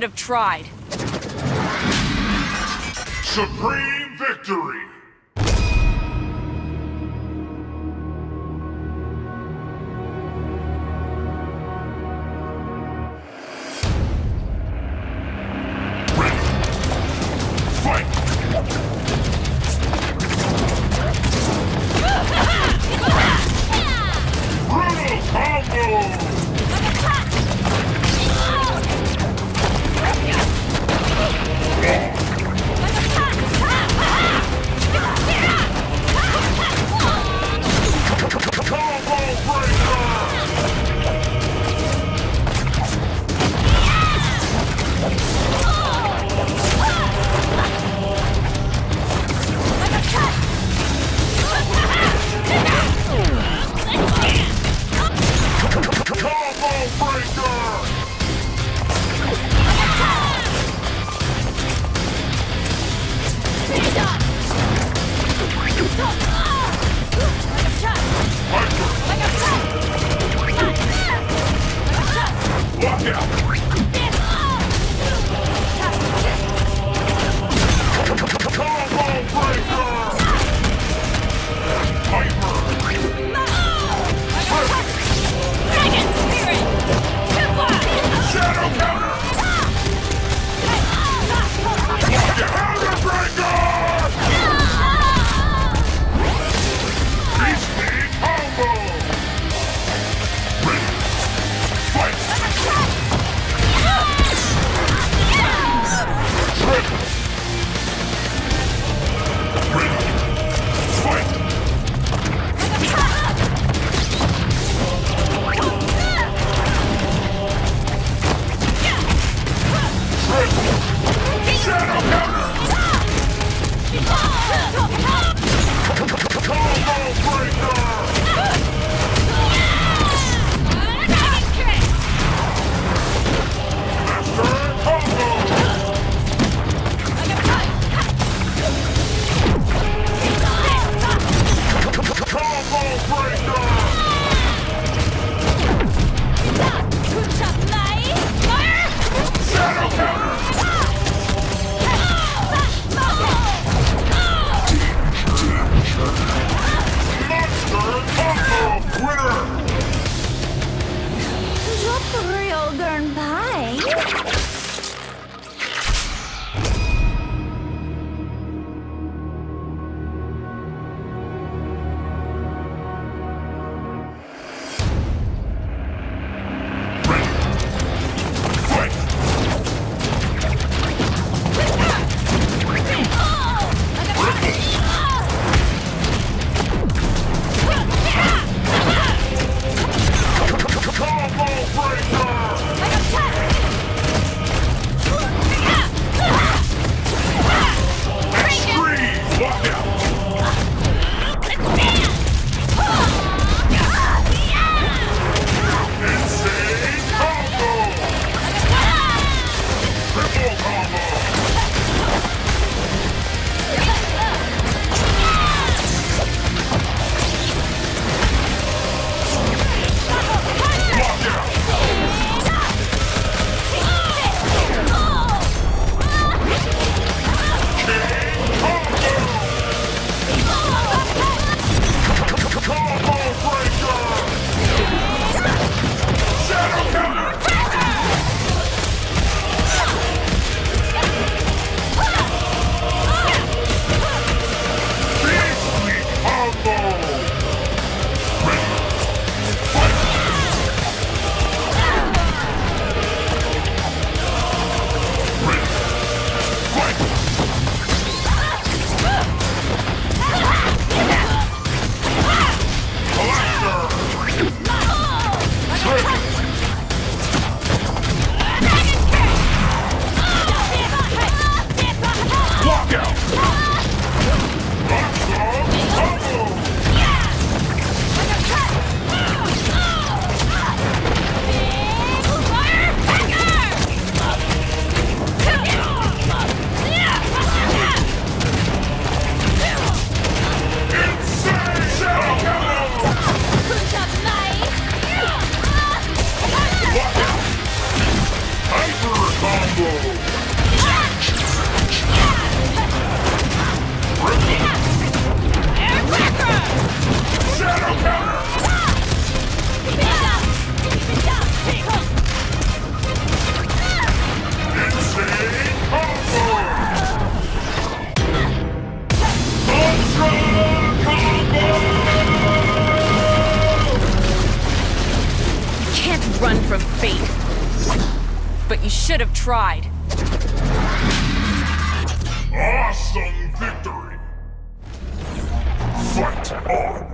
should have tried. Supreme have tried. Awesome victory! Fight on!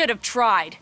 Should have tried.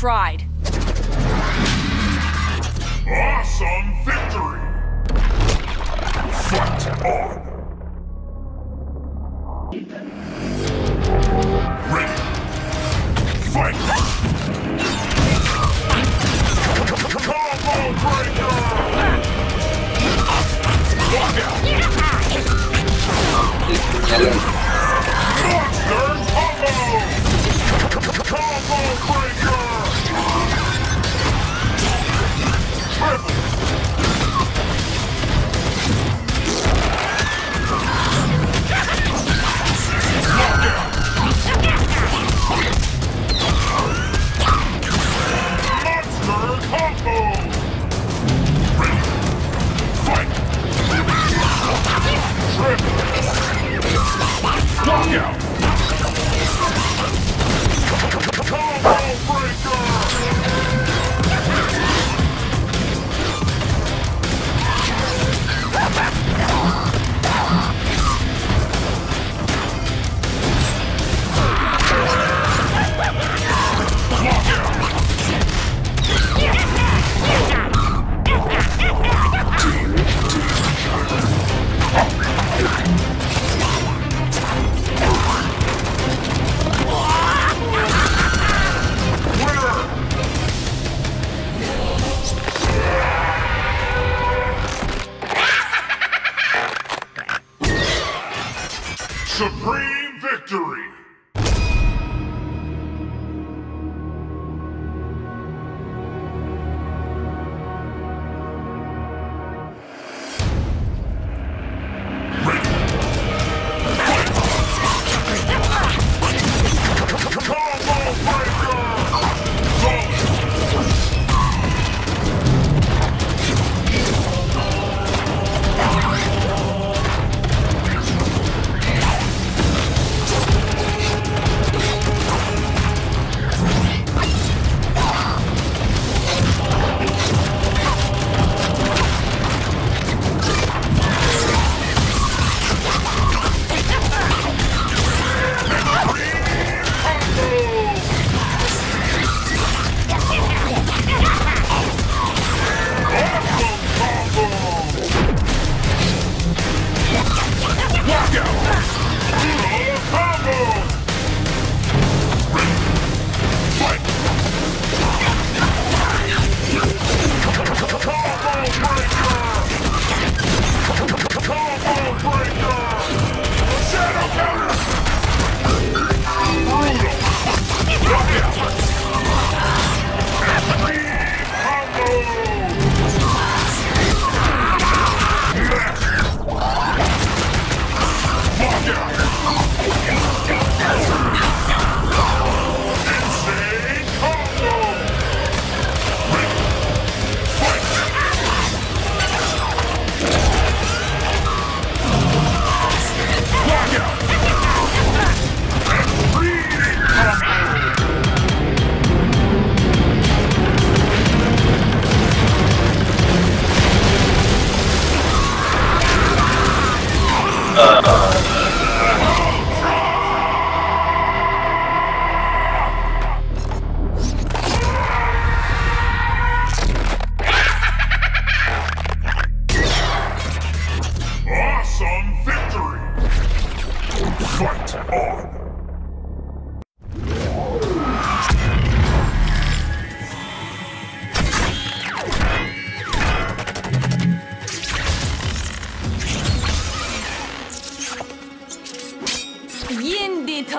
Tried.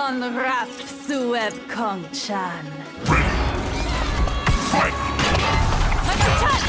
Kon rap sueb kong chan. Fight! Attack!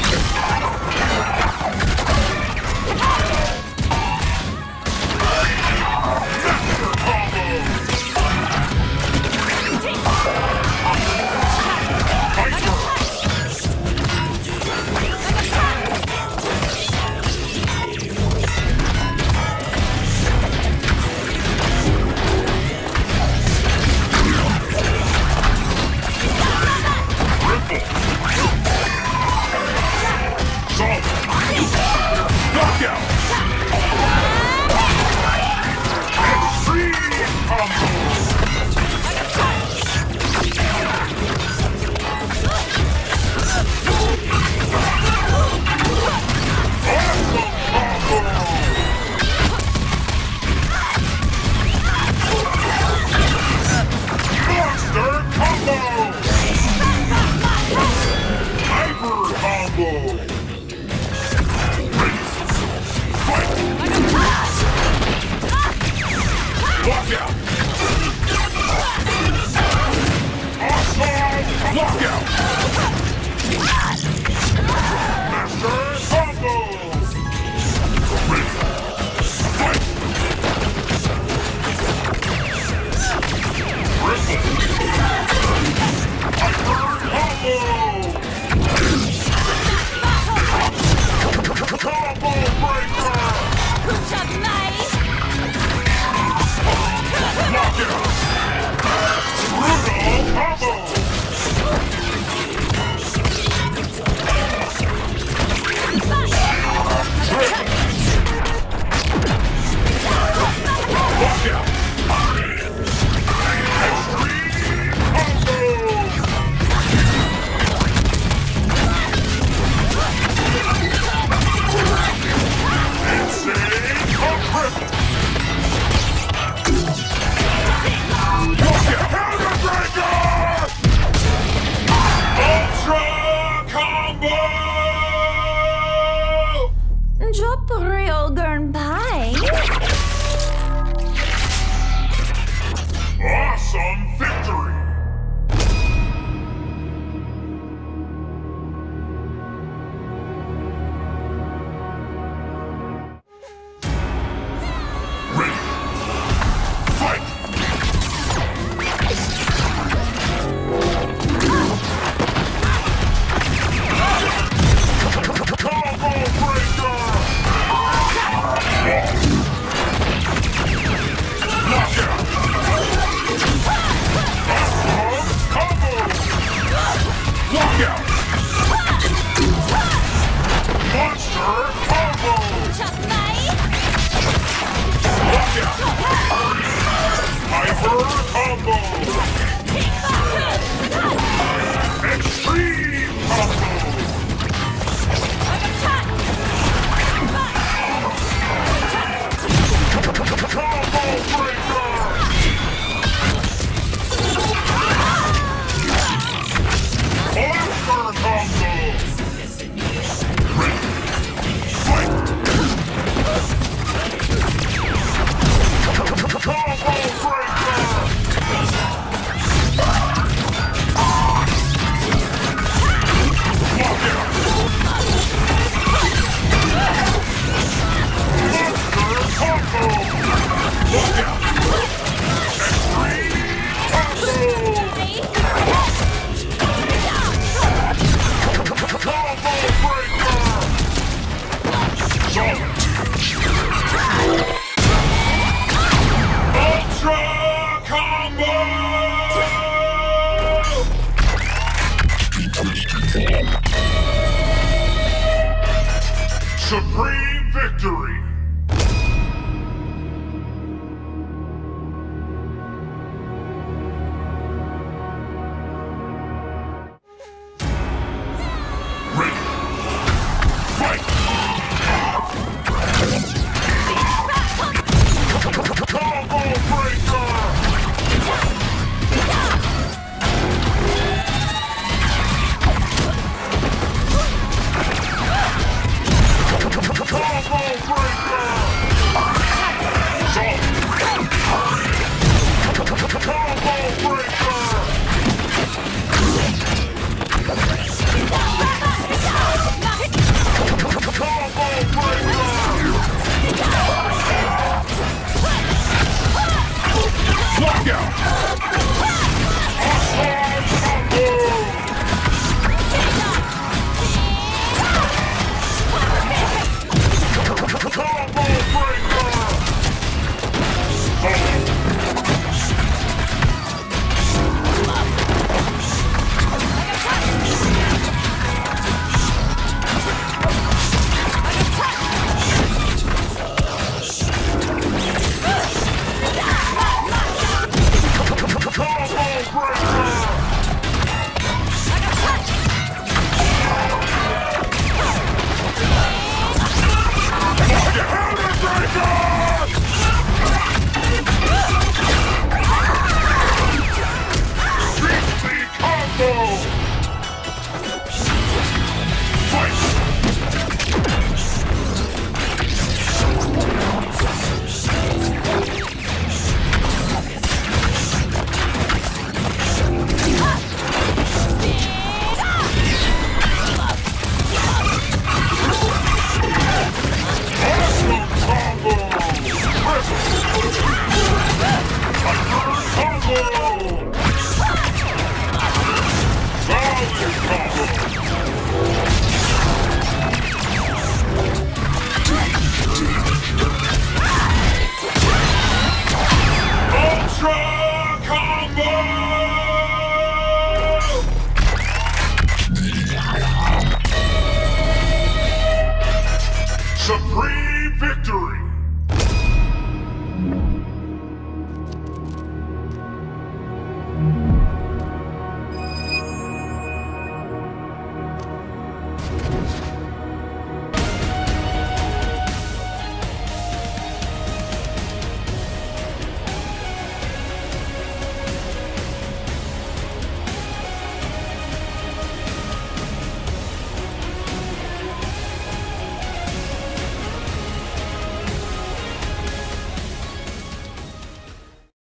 Combo!